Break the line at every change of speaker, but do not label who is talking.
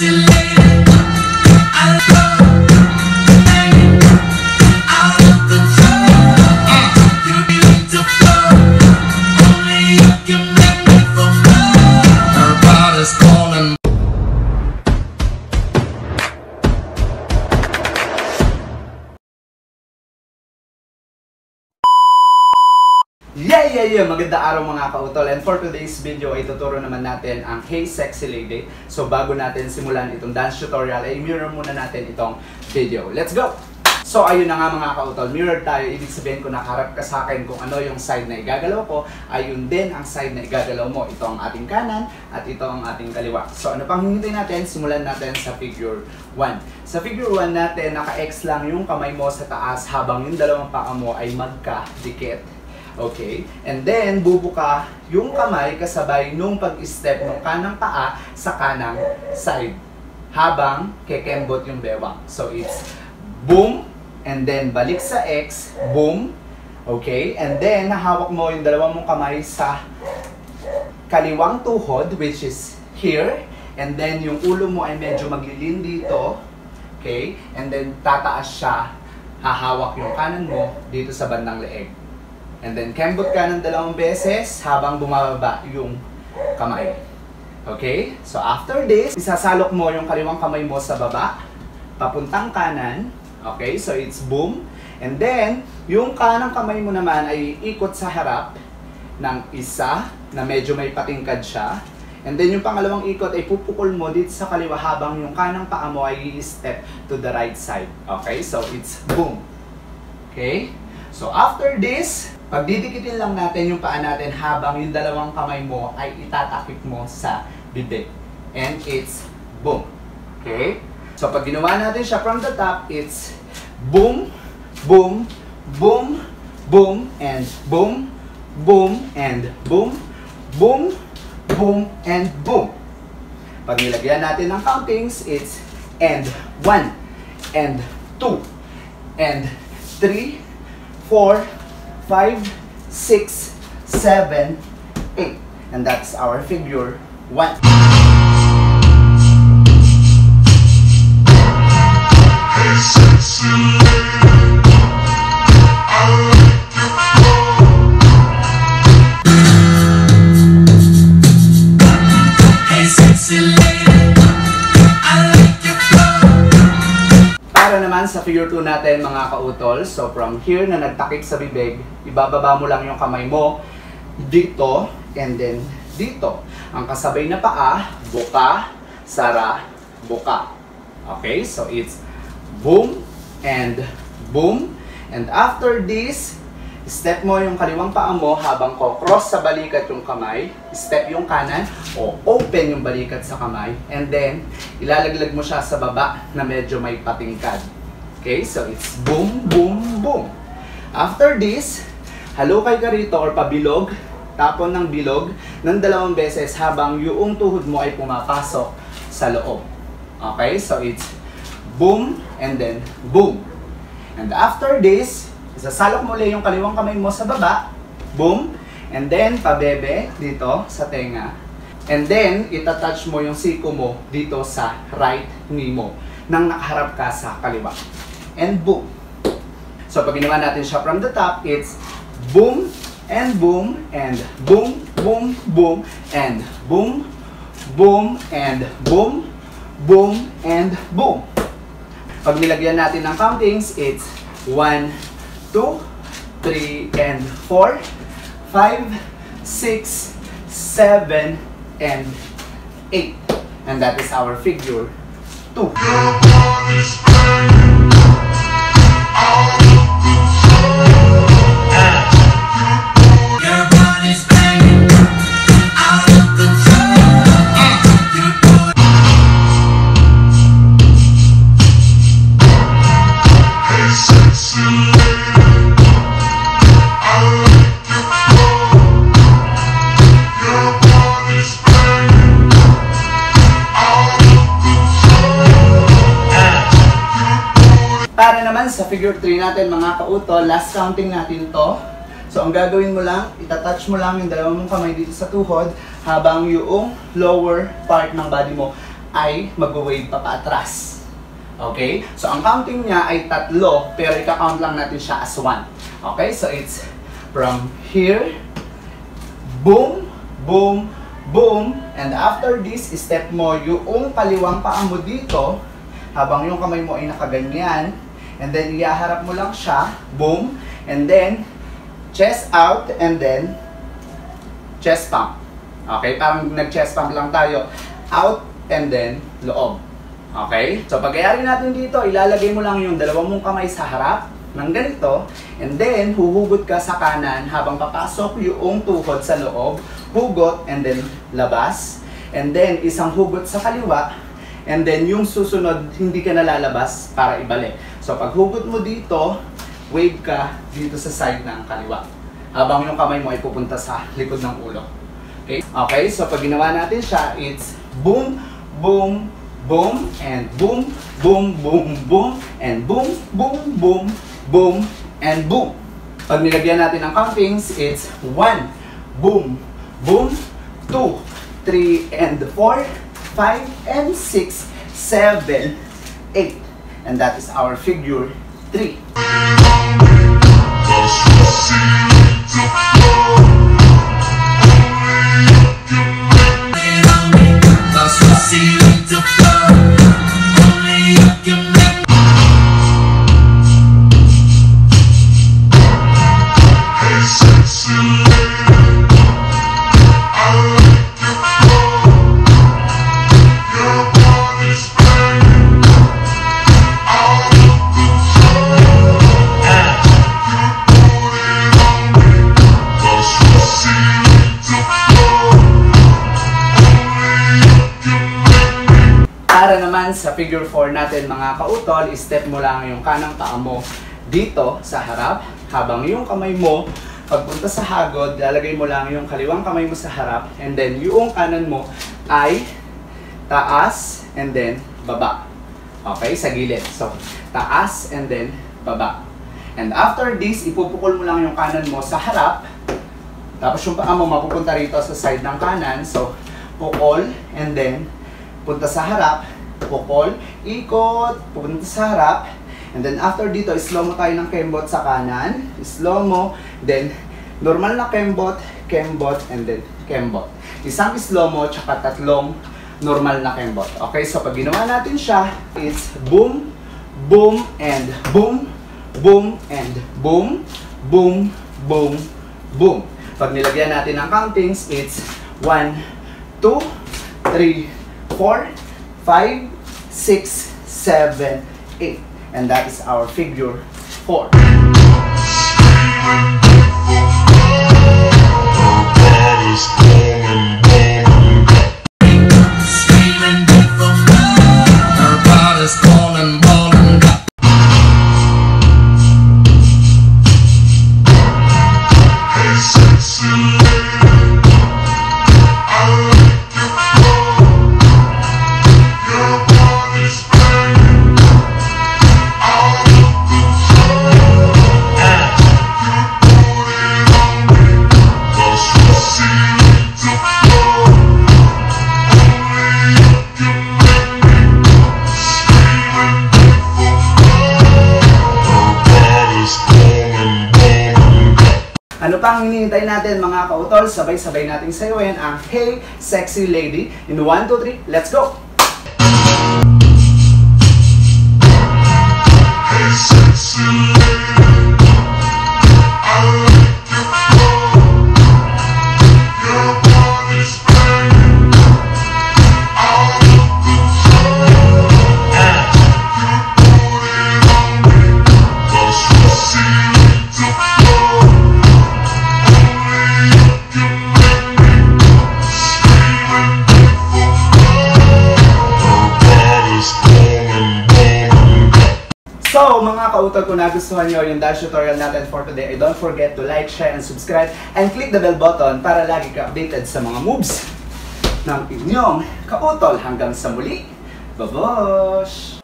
sexy
Yeah, yeah, yeah! Maganda araw mga kautol. And for today's video ay tuturo naman natin ang Hey Sexy Lady. So bago natin simulan itong dance tutorial ay mirror muna natin itong video. Let's go! So ayun na nga mga kautol, mirror tayo. Ibig sabihin ko nakaharap ka sa akin kung ano yung side na igagalaw ko, ayun din ang side na igagalaw mo. Ito ang ating kanan at ito ang ating kaliwa. So ano pang hihintay natin? Simulan natin sa figure 1. Sa figure 1 natin, naka-X lang yung kamay mo sa taas habang yung dalawang paa mo ay magka-dikit. Okay? And then, bubuka yung kamay kasabay nung pag-step ng kanang paa sa kanang side. Habang kekembot yung bewang. So, it's boom, and then balik sa X, boom, okay? And then, hawak mo yung dalawang mong kamay sa kaliwang tuhod, which is here. And then, yung ulo mo ay medyo maglilin dito. Okay? And then, tataas siya. Hahawak yung kanan mo dito sa bandang leeg. And then, kembot ka ng dalawang beses habang bumababa yung kamay. Okay? So, after this, isasalok mo yung kaliwang kamay mo sa baba, papuntang kanan. Okay? So, it's boom. And then, yung kanang kamay mo naman ay ikot sa harap ng isa na medyo may patingkad siya. And then, yung pangalawang ikot ay pupukol mo dito sa kaliwa habang yung kanang paa mo ay i-step to the right side. Okay? So, it's boom. Okay? So, after this, pagdidikitin lang natin yung paa natin habang yung dalawang kamay mo ay itatakip mo sa bibig. And it's boom. Okay? So, pag ginawa natin siya from the top, it's boom, boom, boom, boom, and boom, boom, and boom, boom, boom, and boom. Pag nilagyan natin ng countings, it's and 1, and 2, and 3, 4, 5, 6, 7, 8. And that's our figure 1.
Hey,
naman sa figure 2 natin mga kautol, so from here na nagtakip sa bibig, ibababa mo lang yung kamay mo dito and then dito. Ang kasabay na paa, buka, sara, buka. Okay, so it's boom and boom. And after this, step mo yung kaliwang paa mo habang ko cross sa balikat yung kamay, step yung kanan o open yung balikat sa kamay and then ilalaglag mo siya sa baba na medyo may patingkad. Okay, so it's boom, boom, boom. After this, halukay ka rito or pabilog, tapon ng bilog ng dalawang beses habang yung tuhod mo ay pumapasok sa loob. Okay, so it's boom and then boom. And after this, isasalok mo ulit yung kaliwang kamay mo sa baba. Boom. And then, pabebe dito sa tenga. And then, itatouch mo yung siko mo dito sa right knee mo nang nakaharap ka sa kaliwa. And boom. So, pag ginawa natin siya from the top, it's boom and boom and boom, boom, boom and boom, boom and boom, boom and boom. Pag nilagyan natin ng countings, it's 1, 2, 3, and 4, 5, 6, 7, and 8. And that is our figure 2. Sa figure 3 natin mga kauto, last counting natin to. So ang gagawin mo lang, itatouch mo lang yung dalawang kamay dito sa tuhod habang yung lower part ng body mo ay mag-wave pa paatras. Okay? So, ang counting niya ay tatlo, pero ika-count lang natin siya as one. Okay? So, it's from here, boom, boom, boom, and after this, step mo yung kaliwang paa mo dito, habang yung kamay mo ay nakaganyan, and then iaharap mo lang siya, boom, and then, chest out, and then, chest pump. Okay? Parang nag-chest pump lang tayo. Out, and then, loob. Okay? So, pagyayari natin dito, ilalagay mo lang yung dalawang mong kamay sa harap ng ganito, and then, huhugot ka sa kanan habang papasok yung tuhod sa loob, hugot, and then, labas, and then, isang hugot sa kaliwa, and then, yung susunod, hindi ka nalalabas para ibalik. So, pag hugot mo dito, wave ka dito sa side ng kaliwa, habang yung kamay mo ay pupunta sa likod ng ulo. Okay? Okay, so pag ginawa natin siya, it's boom, boom, boom, and boom, boom, boom, boom, and boom, boom, boom, boom, and boom. Pag nilagyan natin ng countings, it's 1, boom, boom, 2, 3, and 4, 5, and 6, 7, 8. And that is our figure 3.
Lean on me, cause you see
naman sa figure 4 natin mga kautol, step mo lang yung kanang paa mo dito sa harap, habang yung kamay mo, pagpunta sa hagod, lalagay mo lang yung kaliwang kamay mo sa harap, and then yung kanan mo ay taas, and then baba. Okay, sa gilid. So, taas, and then baba. And after this, ipupukol mo lang yung kanan mo sa harap, tapos yung paa mo mapupunta rito sa side ng kanan. So, pukol, and then punta sa harap, pukol, ikot, pupunta sa harap, and then after dito, slow mo tayo ng kembot sa kanan, slow mo, then normal na kembot, kembot, and then kembot. Isang slow mo, tsaka tatlong normal na kembot. Okay, so pag ginawa natin siya, it's boom, boom, and boom, boom, and boom, boom, boom, boom. Pag nilagyan natin ng countings, it's 1, 2, 3, 4, 5, 6, 7, 8. And that is our figure 4. Ano pa ang hinihintay natin mga kautol? Sabay-sabay nating sayawin ang Hey Sexy Lady in 1, 2, 3, let's go!
Hey, sexy lady,
kung nagustuhan nyo yung dance tutorial natin for today, don't forget to like, share, and subscribe, and click the bell button para lagi ka updated sa mga moves ng inyong kautol. Hanggang sa muli, babosh!